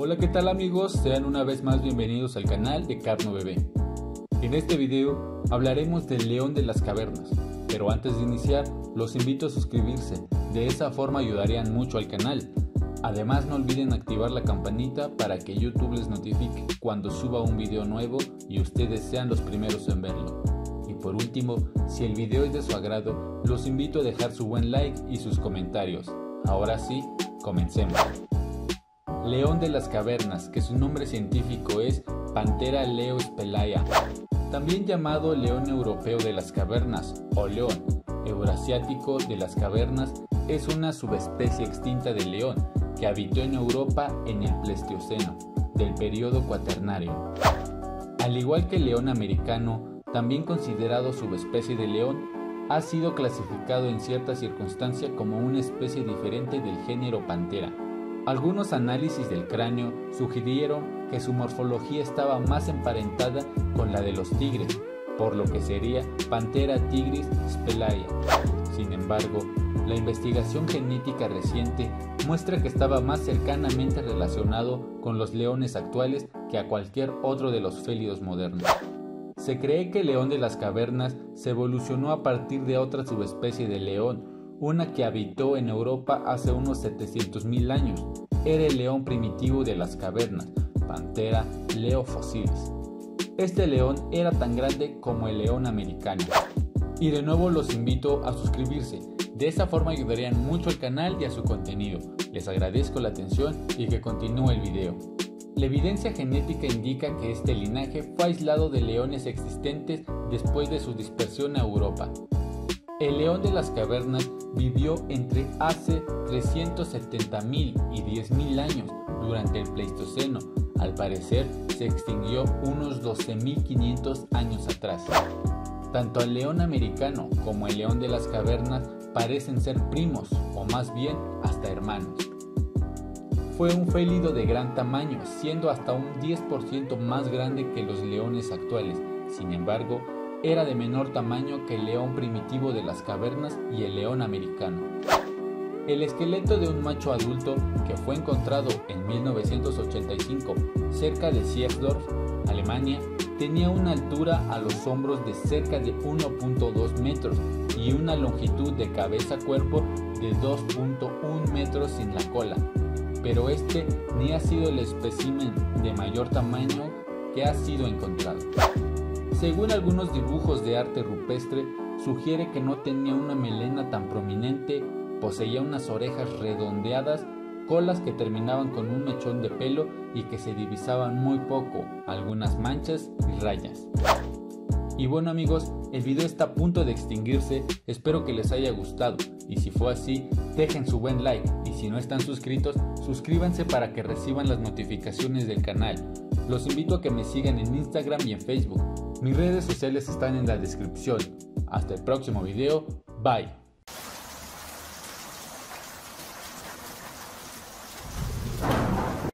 Hola, ¿qué tal amigos? Sean una vez más bienvenidos al canal de Carno Bebé. En este video hablaremos del león de las cavernas, pero antes de iniciar los invito a suscribirse, de esa forma ayudarían mucho al canal. Además no olviden activar la campanita para que YouTube les notifique cuando suba un video nuevo y ustedes sean los primeros en verlo. Y por último, si el video es de su agrado, los invito a dejar su buen like y sus comentarios. Ahora sí, comencemos. León de las cavernas, que su nombre científico es Pantera leo spelaya, también llamado león europeo de las cavernas o león eurasiático de las cavernas, es una subespecie extinta de león que habitó en Europa en el Pleistoceno del periodo cuaternario. Al igual que el león americano, también considerado subespecie de león, ha sido clasificado en ciertas circunstancias como una especie diferente del género Pantera algunos análisis del cráneo sugirieron que su morfología estaba más emparentada con la de los tigres, por lo que sería Panthera tigris spelaea. Sin embargo, la investigación genética reciente muestra que estaba más cercanamente relacionado con los leones actuales que a cualquier otro de los félidos modernos. Se cree que el león de las cavernas se evolucionó a partir de otra subespecie de león, una que habitó en Europa hace unos 700.000 años. Era el león primitivo de las cavernas, Pantera leofosilis. Este león era tan grande como el león americano. Y de nuevo los invito a suscribirse, de esa forma ayudarían mucho al canal y a su contenido. Les agradezco la atención y que continúe el video. La evidencia genética indica que este linaje fue aislado de leones existentes después de su dispersión a Europa. El león de las cavernas vivió entre hace 370.000 y 10.000 años durante el Pleistoceno. Al parecer, se extinguió unos 12.500 años atrás. Tanto el león americano como el león de las cavernas parecen ser primos, o más bien hasta hermanos. Fue un félido de gran tamaño, siendo hasta un 10% más grande que los leones actuales. Sin embargo, era de menor tamaño que el león primitivo de las cavernas y el león americano. El esqueleto de un macho adulto que fue encontrado en 1985 cerca de Siefdorf, Alemania, tenía una altura a los hombros de cerca de 1.2 metros y una longitud de cabeza-cuerpo de 2.1 metros sin la cola, pero este ni ha sido el espécimen de mayor tamaño que ha sido encontrado. Según algunos dibujos de arte rupestre, sugiere que no tenía una melena tan prominente, poseía unas orejas redondeadas, colas que terminaban con un mechón de pelo y que se divisaban muy poco, algunas manchas y rayas. Y bueno amigos, el video está a punto de extinguirse, espero que les haya gustado y si fue así, dejen su buen like y si no están suscritos, suscríbanse para que reciban las notificaciones del canal. Los invito a que me sigan en Instagram y en Facebook. Mis redes sociales están en la descripción. Hasta el próximo video. Bye.